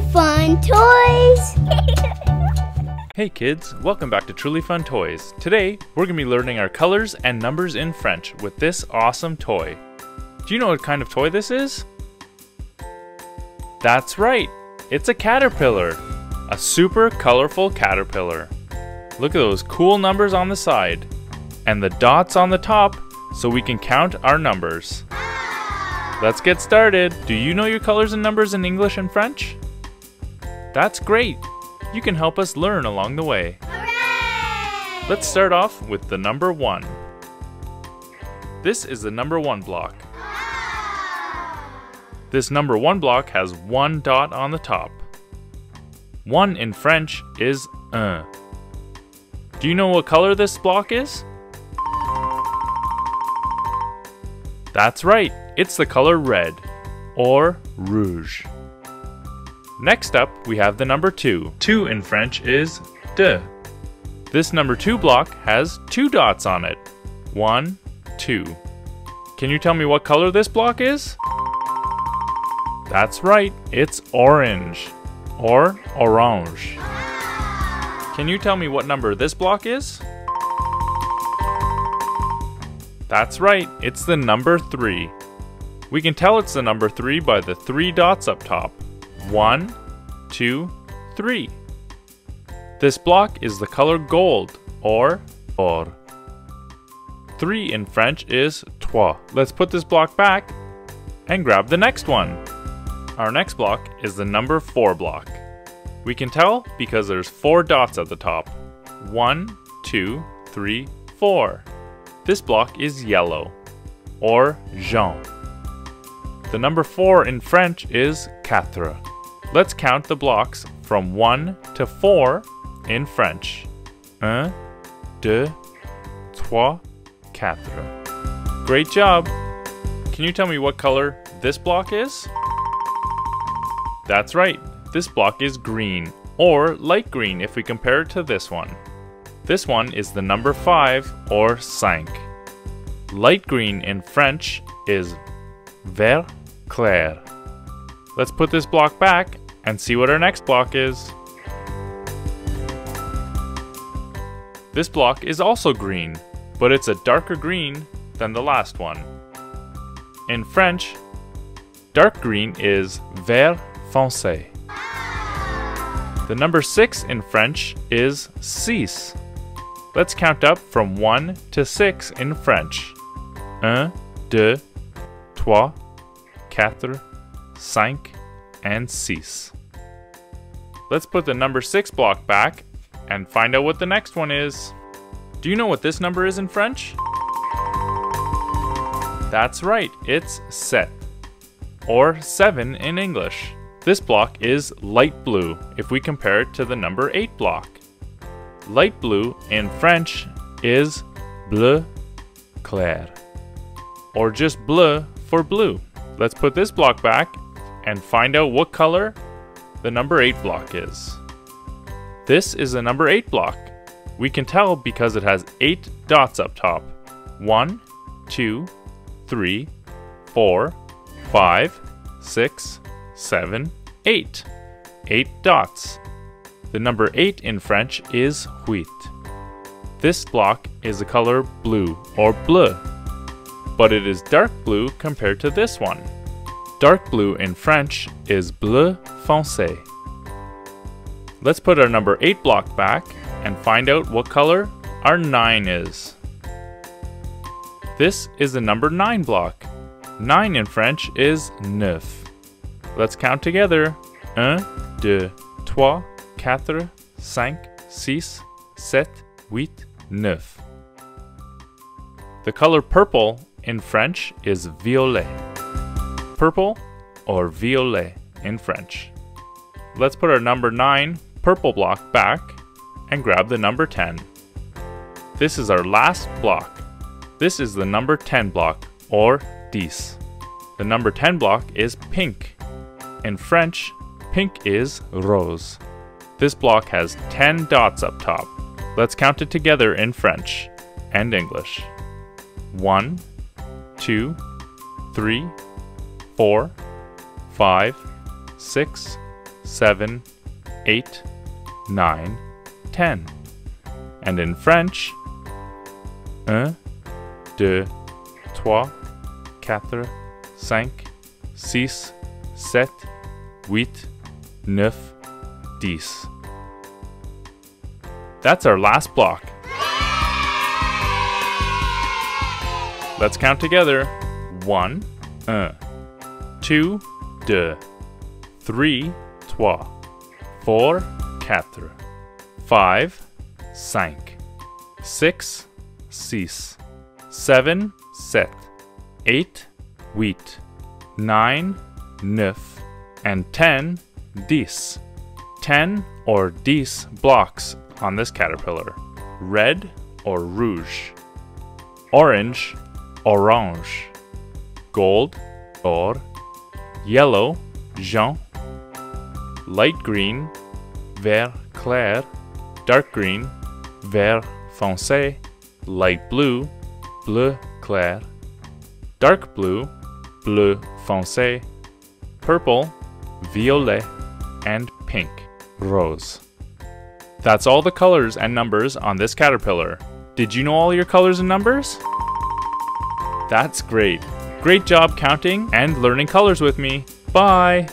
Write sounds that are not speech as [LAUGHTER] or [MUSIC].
Fun Toys! [LAUGHS] Hey kids, welcome back to Truly Fun Toys. Today, we're going to be learning our colors and numbers in French with this awesome toy. Do you know what kind of toy this is? That's right, it's a caterpillar. A super colorful caterpillar. Look at those cool numbers on the side. And the dots on the top so we can count our numbers. Let's get started. Do you know your colors and numbers in English and French? That's great. You can help us learn along the way. Hooray! Let's start off with the number 1. This is the number 1 block. Oh! This number 1 block has one dot on the top. 1 in French is un. Do you know what color this block is? That's right, it's the color red, or rouge. Next up, we have the number 2. 2 in French is deux. This number 2 block has two dots on it. One, two. Can you tell me what color this block is? That's right, it's orange, or orange. Can you tell me what number this block is? That's right, it's the number 3. We can tell it's the number 3 by the three dots up top. One, two, three. This block is the color gold, or or. 3 in French is trois. Let's put this block back and grab the next one. Our next block is the number 4 block. We can tell because there's four dots at the top. One, two, three, four. This block is yellow, or jaune. The number 4 in French is quatre. Let's count the blocks from 1 to 4 in French. Un, deux, trois, quatre. Great job! Can you tell me what color this block is? That's right, this block is green, or light green if we compare it to this one. This one is the number 5 or cinq. Light green in French is vert clair. Let's put this block back and see what our next block is. This block is also green, but it's a darker green than the last one. In French, dark green is vert foncé. The number 6 in French is six. Let's count up from 1 to 6 in French. Un, deux, trois, quatre, cinq, and six. Let's put the number 6 block back and find out what the next one is. Do you know what this number is in French? That's right, it's sept, or 7 in English. This block is light blue if we compare it to the number 8 block. Light blue in French is bleu clair, or just bleu for blue. Let's put this block back and find out what color the number 8 block is. This is the number 8 block. We can tell because it has 8 dots up top. 1, 2, 3, 4, 5, 6, 7, 8. 8 dots. The number 8 in French is huit. This block is the color blue or bleu, but it is dark blue compared to this one. Dark blue in French is bleu foncé. Let's put our number 8 block back and find out what color our 9 is. This is the number 9 block. 9 in French is neuf. Let's count together. 1, 2, 3, 4, 5, 6, 7, 8, 9. The color purple in French is violet. Purple or violet in French. Let's put our number 9 purple block back and grab the number 10. This is our last block. This is the number 10 block or 10. The number 10 block is pink. In French, pink is rose. This block has 10 dots up top. Let's count it together in French and English. 1, 2, 3, 4, 5, 6, seven, eight, nine, ten. And in French, un, deux, trois, quatre, cinq, six, sept, huit, neuf, dix. That's our last block. Let's count together. One, un, two, deux, three, trois, four, quatre, five, cinq, six, six, seven, sept, eight, huit, nine, neuf, and ten, dix. Ten or dix blocks on this caterpillar. Red or rouge. Orange, orange. Gold, or. Yellow, jaune. Light green, vert clair. Dark green, vert foncé. Light blue, bleu clair. Dark blue, bleu foncé. Purple, violet. And pink, rose. That's all the colors and numbers on this caterpillar. Did you know all your colors and numbers? That's great. Great job counting and learning colors with me. Bye!